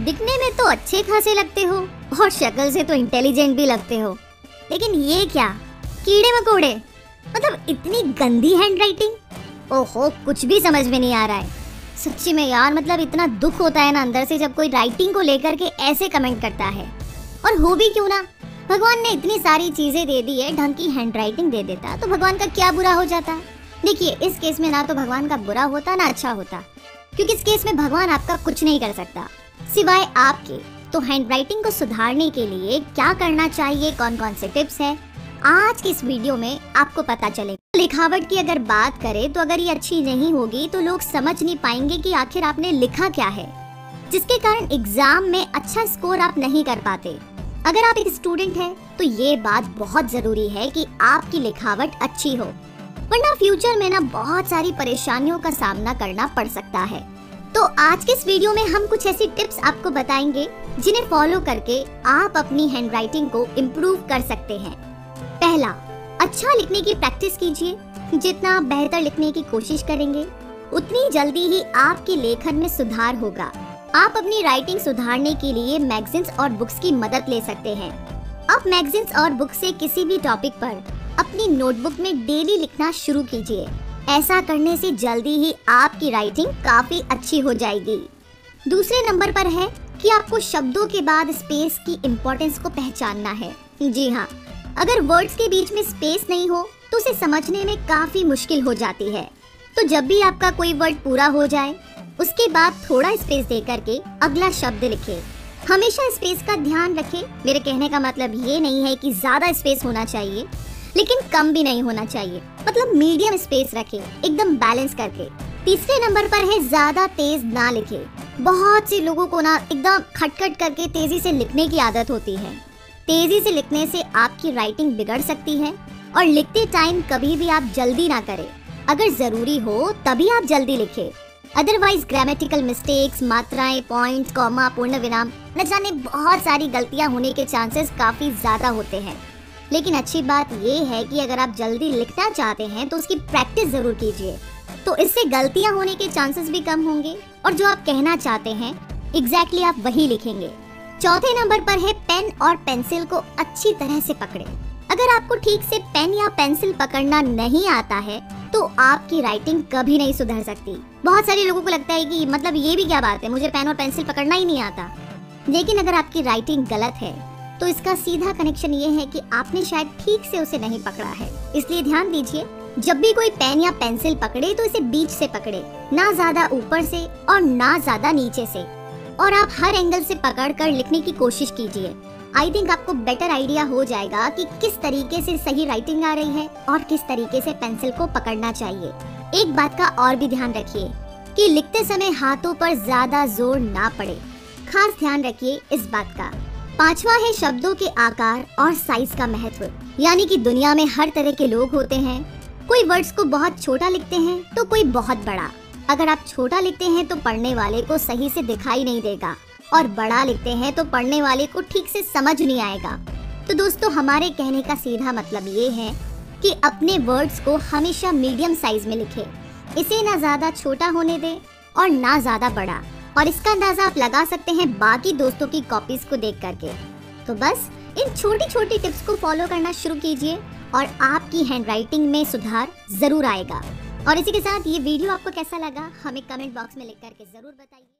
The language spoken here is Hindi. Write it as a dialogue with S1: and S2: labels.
S1: दिखने में तो अच्छे खासे लगते हो, और शक्ल से तो इंटेलिजेंट भी लगते हो। लेकिन ये क्या? कीड़े मकोड़े। मतलब इतनी गंदी हैंडराइटिंग ओहो, कुछ भी समझ में नहीं आ रहा है। सच्ची में यार मतलब इतना दुख होता है ना अंदर से जब कोई राइटिंग को लेकर के ऐसे कमेंट करता है। और हो भी क्यों ना? भगवान ने इतनी सारी चीज़ें दे दी है, ढंग की हैंड राइटिंग दे देता तो भगवान का क्या बुरा हो जाता? देखिए, इस केस में ना तो भगवान का बुरा होता, ना अच्छा होता। क्योंकि इस केस में भगवान आपका कुछ नहीं कर सकता। सिवाय आपके तो हैंडराइटिंग को सुधारने के लिए क्या करना चाहिए? कौन कौन से टिप्स है? आज की इस वीडियो में आपको पता चलेगा लिखावट की अगर बात करें तो अगर ये अच्छी नहीं होगी तो लोग समझ नहीं पाएँगे कि आखिर आपने लिखा क्या है। जिसके कारण एग्ज़ाम में अच्छा स्कोर आप नहीं कर पाते। अगर आप एक स्टूडेंट हैं तो ये बात बहुत ज़रूरी है कि आपकी लिखावट अच्छी हो। वरना फ्यूचर में ना बहुत सारी परेशानियों का सामना करना पड़ सकता है। तो आज के इस वीडियो में हम कुछ ऐसी टिप्स आपको बताएँगे, जिन्हें फॉलो करके आप अपनी हैंडराइटिंग को इम्प्रूव कर सकते हैं। पहला अच्छा लिखने की प्रैक्टिस कीजिए। जितना आप बेहतर लिखने की कोशिश करेंगे, उतनी जल्दी ही आपके लेखन में सुधार होगा। आप अपनी राइटिंग सुधारने के लिए मैगजीन्स और बुक्स की मदद ले सकते हैं। आप मैगजीन्स और बुक से किसी भी टॉपिक पर अपनी नोटबुक में डेली लिखना शुरू कीजिए। ऐसा करने से जल्दी ही आपकी राइटिंग काफ़ी अच्छी हो जाएगी। दूसरे नंबर पर है कि आपको शब्दों के बाद स्पेस की इम्पोर्टेंस को पहचानना है। जी हाँ अगर वर्ड्स के बीच में स्पेस नहीं हो तो उसे समझने में काफ़ी मुश्किल हो जाती है। तो जब भी आपका कोई वर्ड पूरा हो जाए, उसके बाद थोड़ा स्पेस दे करके अगला शब्द लिखे। हमेशा स्पेस का ध्यान रखें। मेरे कहने का मतलब ये नहीं है कि ज़्यादा स्पेस होना चाहिए। लेकिन कम भी नहीं होना चाहिए। मतलब मीडियम स्पेस रखे, एकदम बैलेंस करके। तीसरे नंबर पर है, ज़्यादा तेज ना लिखे। बहुत से लोगों को ना एकदम खटखट करके तेज़ी से लिखने की आदत होती है। तेज़ी से लिखने से आपकी राइटिंग बिगड़ सकती है और लिखते टाइम कभी भी आप जल्दी ना करें। अगर ज़रूरी हो, तभी आप जल्दी लिखे। अदरवाइज़ ग्रामेटिकल मिस्टेक्स मात्राएँ पॉइंट कॉमा पूर्ण विराम, न जाने बहुत सारी गलतियाँ होने के चांसेस काफ़ी ज़्यादा होते हैं। लेकिन अच्छी बात ये है कि अगर आप जल्दी लिखना चाहते हैं तो उसकी प्रैक्टिस ज़रूर कीजिए। तो इससे गलतियाँ होने के चांसेस भी कम होंगे और जो आप कहना चाहते हैं एग्जैक्टली exactly आप वही लिखेंगे। चौथे नंबर पर है पेन और पेंसिल को अच्छी तरह से पकड़े। अगर आपको ठीक से पेन या पेंसिल पकड़ना नहीं आता है तो आपकी राइटिंग कभी नहीं सुधर सकती। बहुत सारे लोगों को लगता है कि मतलब ये भी क्या बात है, मुझे पेन और पेंसिल पकड़ना ही नहीं आता। लेकिन अगर आपकी राइटिंग गलत है तो इसका सीधा कनेक्शन ये है कि आपने शायद ठीक से उसे नहीं पकड़ा है। इसलिए ध्यान दीजिए, जब भी कोई पेन या पेंसिल पकड़े तो इसे बीच से पकड़े, ना ज़्यादा ऊपर से और ना ज़्यादा नीचे से। और आप हर एंगल से पकड़कर लिखने की कोशिश कीजिए। आई थिंक आपको बेटर आइडिया हो जाएगा कि किस तरीके से सही राइटिंग आ रही है और किस तरीके से पेंसिल को पकड़ना चाहिए। एक बात का और भी ध्यान रखिए कि लिखते समय हाथों पर ज़्यादा ज़ोर ना पड़े। खास ध्यान रखिए इस बात का। पांचवा है शब्दों के आकार और साइज़ का महत्व। यानी कि दुनिया में हर तरह के लोग होते हैं। कोई वर्ड्स को बहुत छोटा लिखते हैं तो कोई बहुत बड़ा। अगर आप छोटा लिखते हैं तो पढ़ने वाले को सही से दिखाई नहीं देगा। और बड़ा लिखते हैं तो पढ़ने वाले को ठीक से समझ नहीं आएगा। तो दोस्तों, हमारे कहने का सीधा मतलब ये है कि अपने वर्ड्स को हमेशा मीडियम साइज़ में लिखे। इसे ना ज़्यादा छोटा होने दें और ना ज़्यादा बड़ा। और इसका अंदाज़ा आप लगा सकते हैं बाकी दोस्तों की कॉपीज को देख करके। तो बस, इन छोटी छोटी टिप्स को फॉलो करना शुरू कीजिए और आपकी हैंडराइटिंग में सुधार ज़रूर आएगा। और इसी के साथ ये वीडियो आपको कैसा लगा, हमें कमेंट बॉक्स में लिख करके ज़रूर बताइए।